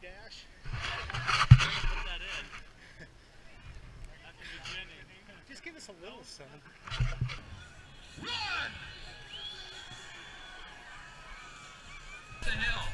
Dash. Put that in. The. Just give us a little something. Run! Okay.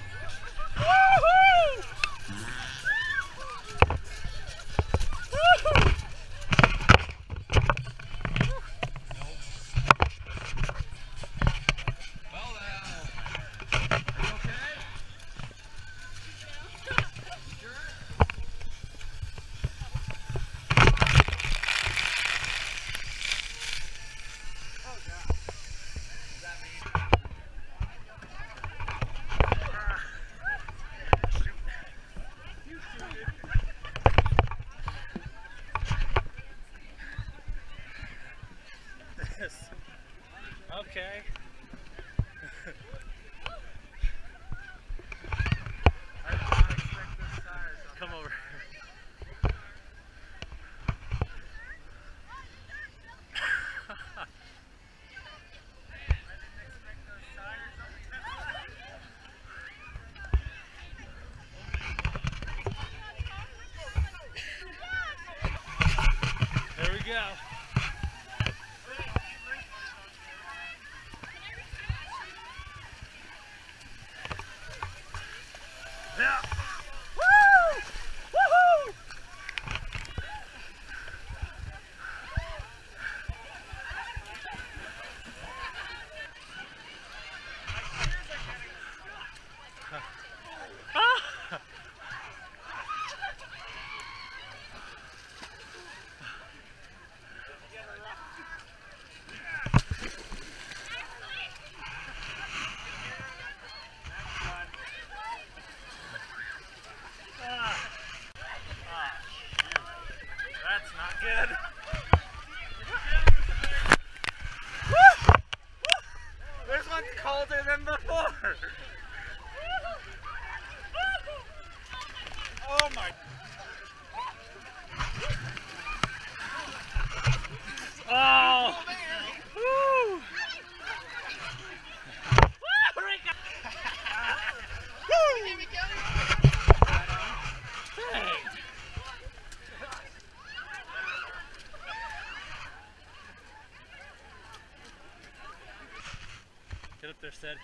Sid.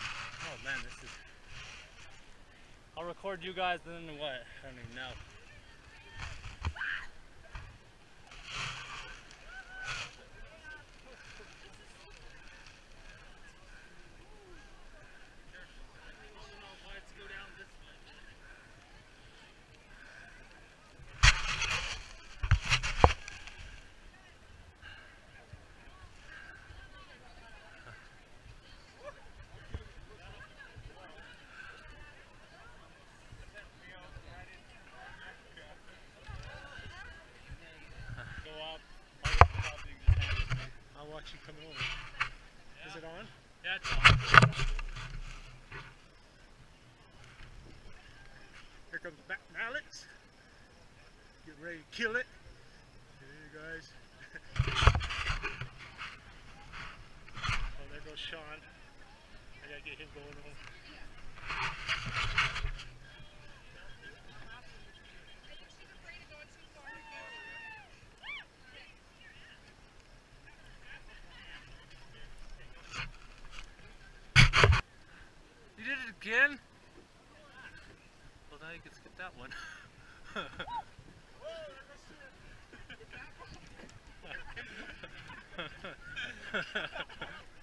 Oh man, this is. I'll record you guys then what? I don't even know. Go up. I'll get the top, you can just hand it to me. You come over. Is it on? Yeah, it's on. Here comes back Alex. Get ready to kill it. Hey guys. oh, there goes Sean. I gotta get him going on. Again? Well, now you can skip that one.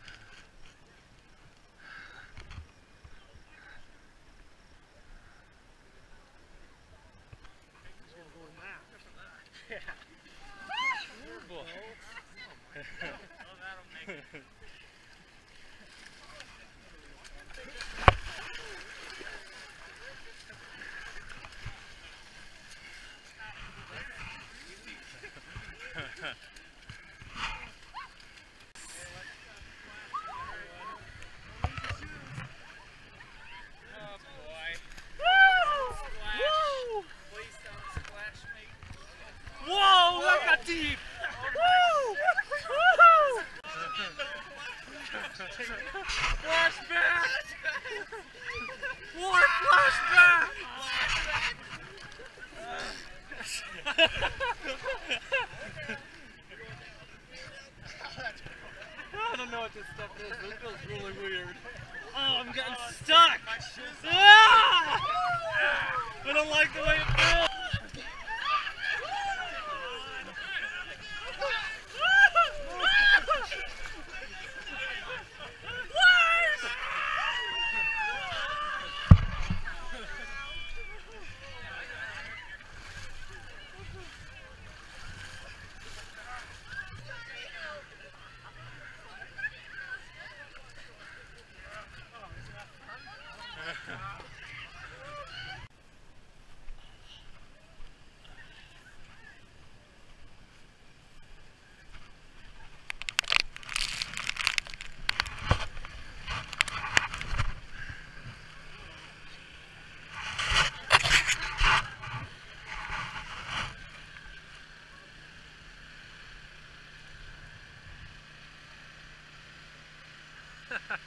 Alright.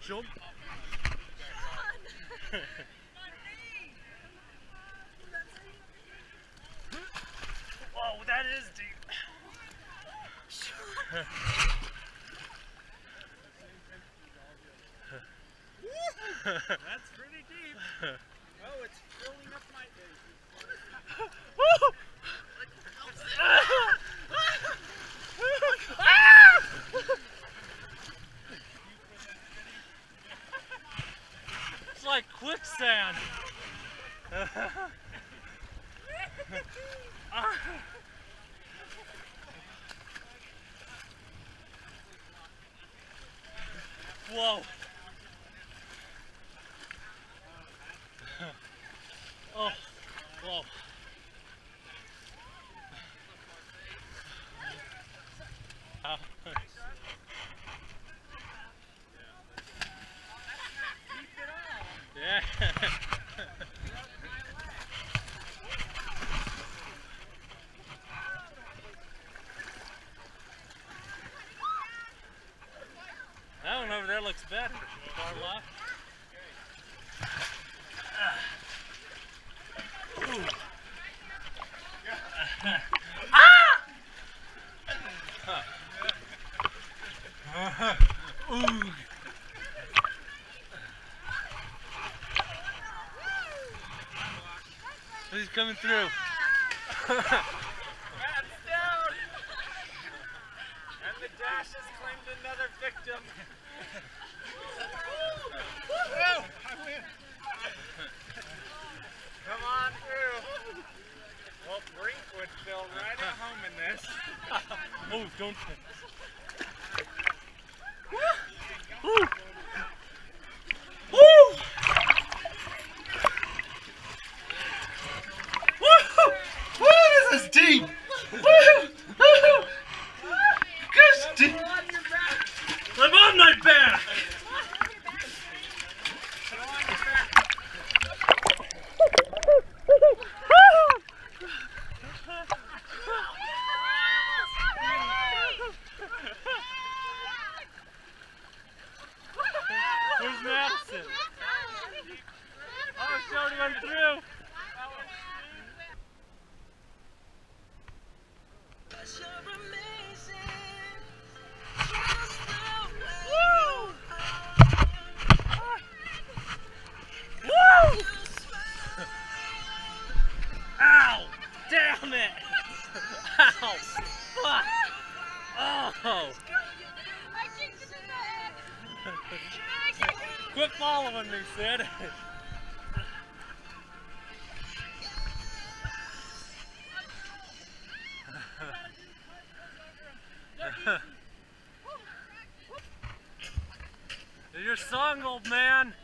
Jump. Whoa, that is deep. That's pretty deep. Oh, it's filling up my It's like quicksand. Whoa. Oh, whoa. Ow. Yeah. that one over there looks better. Far left. Ooh. Ah. Ooh. He's coming through. victim. Come on through. Well, Brink would feel right at home in this. oh, don't. Woo! Woo! Woo! Woo! This is deep. Woo! Woo! Gosh, deep. I'm on Your song, old man.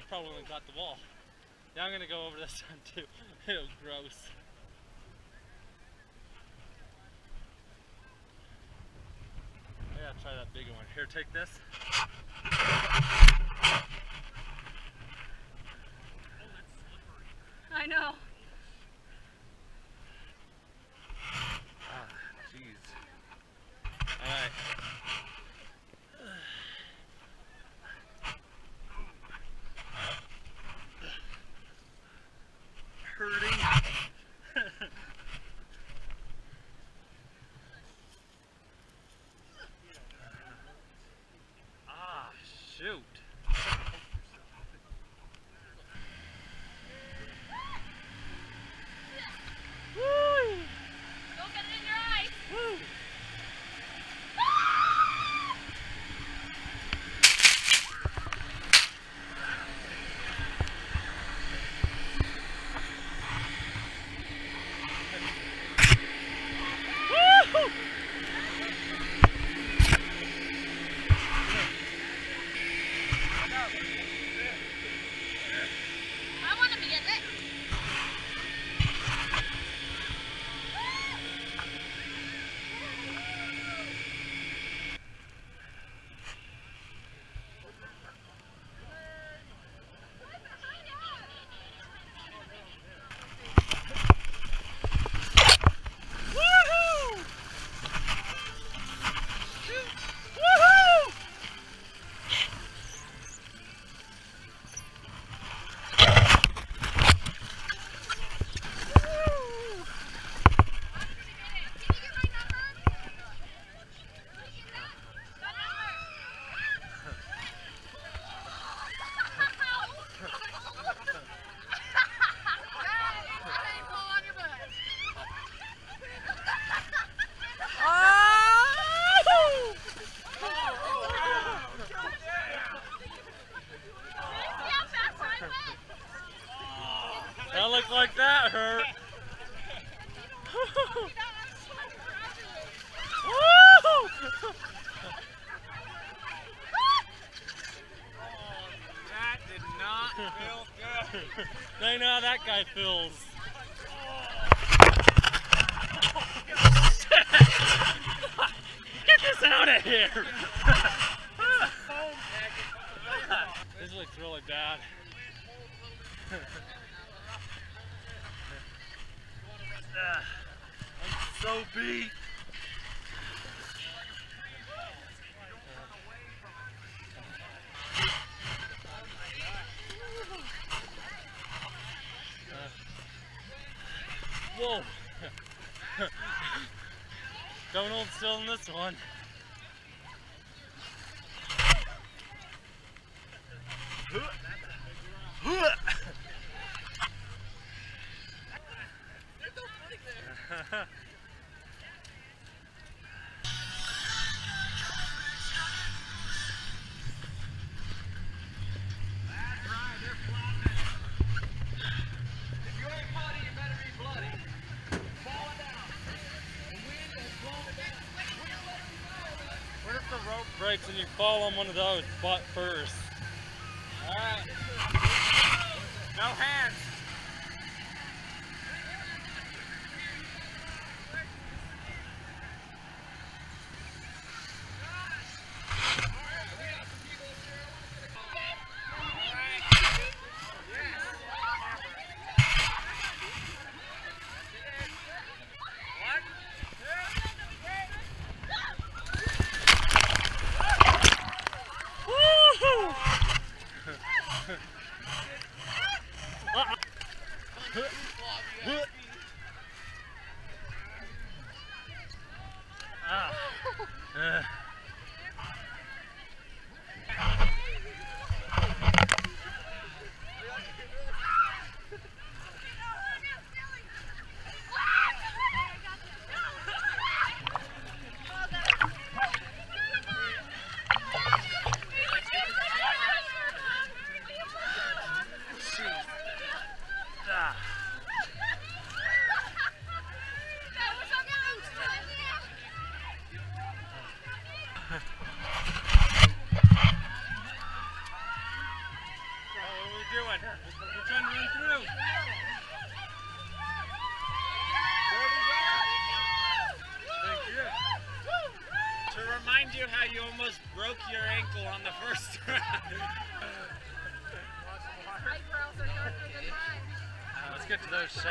You probably only got the wall. Yeah, I'm gonna go over this one too. Ew, gross. I gotta try that bigger one. Here, take this. they know how that guy feels. Get this out of here! this looks really bad. So beat. Whoa! Don't hold still in this one. Rope and you fall on one of those butt first? Alright. No hands. Woohoo! Ah. Uh. Ah. What are we doing? We're trying to run through. Thank you. To remind you how you almost broke your ankle on the first round. Let's get to those showers.